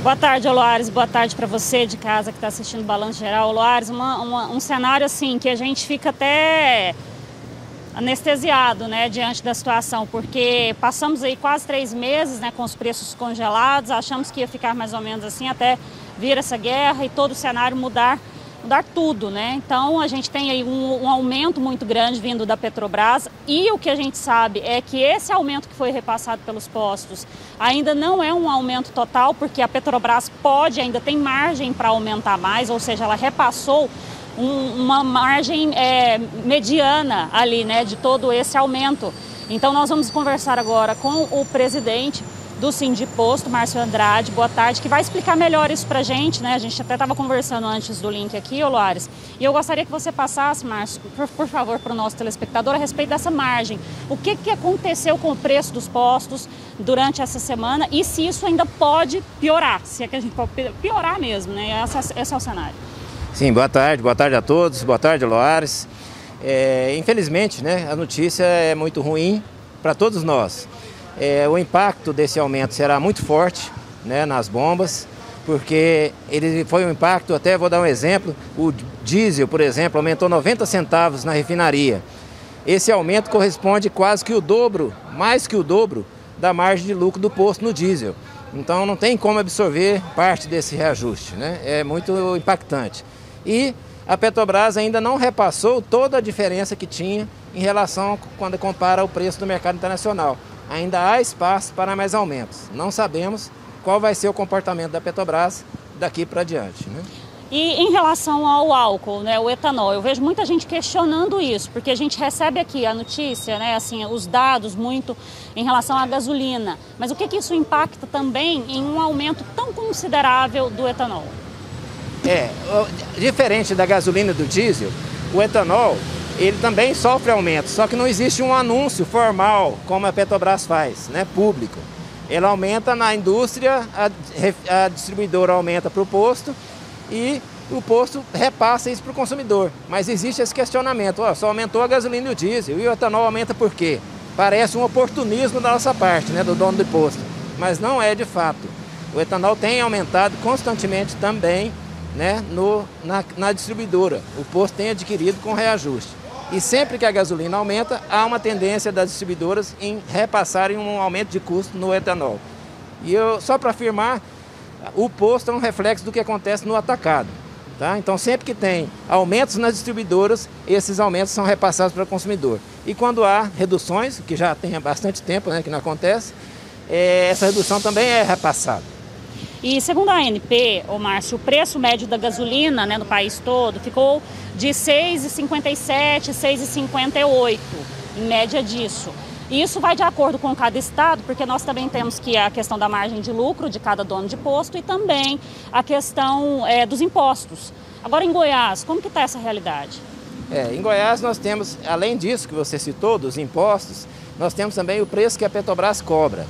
Boa tarde, Loares. Boa tarde para você de casa que está assistindo o Balanço Geral. Loares, uma, uma, um cenário assim que a gente fica até anestesiado, né, diante da situação, porque passamos aí quase três meses, né, com os preços congelados, achamos que ia ficar mais ou menos assim até vir essa guerra e todo o cenário mudar mudar tudo, né? Então a gente tem aí um, um, aumento muito grande vindo da Petrobras e o que a gente sabe é que esse aumento que foi repassado pelos postos ainda não é um aumento total, porque a Petrobras pode, ainda tem margem para aumentar mais, ou seja, ela repassou um, uma margem é, mediana ali, né, de todo esse aumento. Então nós vamos conversar agora com o presidente do Sindiposto, Márcio Andrade, boa tarde, que vai explicar melhor isso para a gente, né? A gente até estava conversando antes do link aqui, ô Loares, e eu gostaria que você passasse, Márcio, por, por favor, para o nosso telespectador a respeito dessa margem. O que, que aconteceu com o preço dos postos durante essa semana e se isso ainda pode piorar, se é que a gente pode piorar mesmo, né? Esse, esse é o cenário. Sim, boa tarde, boa tarde a todos, boa tarde, Loares. É, infelizmente, né, a notícia é muito ruim para todos nós. É, o impacto desse aumento será muito forte né, nas bombas, porque ele foi um impacto, até vou dar um exemplo, o diesel, por exemplo, aumentou 90 centavos na refinaria. Esse aumento corresponde quase que o dobro, mais que o dobro, da margem de lucro do posto no diesel. Então não tem como absorver parte desse reajuste, né? é muito impactante. E a Petrobras ainda não repassou toda a diferença que tinha em relação quando compara o preço do mercado internacional ainda há espaço para mais aumentos. Não sabemos qual vai ser o comportamento da Petrobras daqui para diante. Né? E em relação ao álcool, né, o etanol, eu vejo muita gente questionando isso, porque a gente recebe aqui a notícia, né, assim, os dados muito em relação à gasolina. Mas o que, que isso impacta também em um aumento tão considerável do etanol? É, diferente da gasolina e do diesel, o etanol ele também sofre aumento, só que não existe um anúncio formal como a Petrobras faz, né, público. Ele aumenta na indústria, a, a distribuidora aumenta para o posto e o posto repassa isso para o consumidor. Mas existe esse questionamento, ó, só aumentou a gasolina e o diesel, e o etanol aumenta por quê? Parece um oportunismo da nossa parte, né, do dono do posto, mas não é de fato. O etanol tem aumentado constantemente também né, no, na, na distribuidora. O posto tem adquirido com reajuste. E sempre que a gasolina aumenta, há uma tendência das distribuidoras em repassarem um aumento de custo no etanol. E eu, só para afirmar, o posto é um reflexo do que acontece no atacado. Tá? Então, sempre que tem aumentos nas distribuidoras, esses aumentos são repassados para o consumidor. E quando há reduções, que já tem há bastante tempo né, que não acontece, é, essa redução também é repassada. E segundo a ANP, o Márcio, o preço médio da gasolina né, no país todo ficou de 6,57, 6,58, em média disso. E isso vai de acordo com cada estado, porque nós também temos que a questão da margem de lucro de cada dono de posto e também a questão é, dos impostos. Agora em Goiás, como que está essa realidade? É, em Goiás nós temos, além disso que você citou, dos impostos, nós temos também o preço que a Petrobras cobra.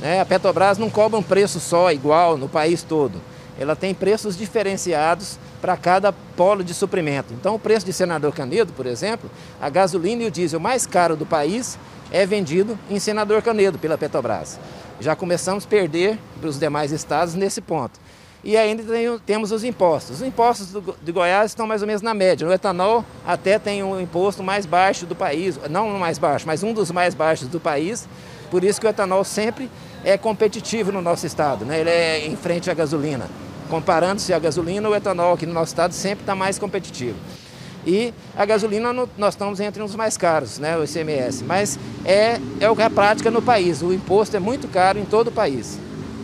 Né? A Petrobras não cobra um preço só, igual, no país todo. Ela tem preços diferenciados para cada polo de suprimento. Então, o preço de Senador Canedo, por exemplo, a gasolina e o diesel mais caro do país é vendido em Senador Canedo pela Petrobras. Já começamos a perder para os demais estados nesse ponto. E ainda tem, temos os impostos. Os impostos do, de Goiás estão mais ou menos na média. O etanol até tem um imposto mais baixo do país, não mais baixo, mas um dos mais baixos do país. Por isso que o etanol sempre é competitivo no nosso estado, né? ele é em frente à gasolina. Comparando-se a gasolina, o etanol aqui no nosso estado sempre está mais competitivo. E a gasolina nós estamos entre os mais caros, né, o ICMS, mas é, é a prática no país. O imposto é muito caro em todo o país.